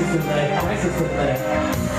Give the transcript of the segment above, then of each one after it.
crisis in there, crisis in there.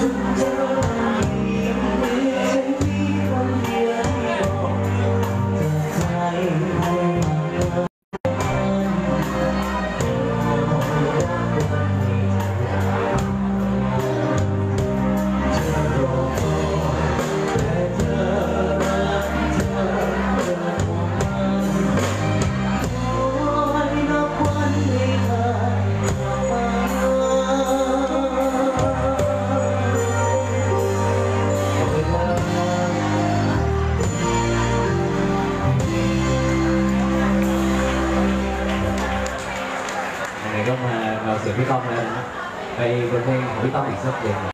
Thank. nhưng mà sự với lên, là đây vừa đây hỏi tao thì sốc về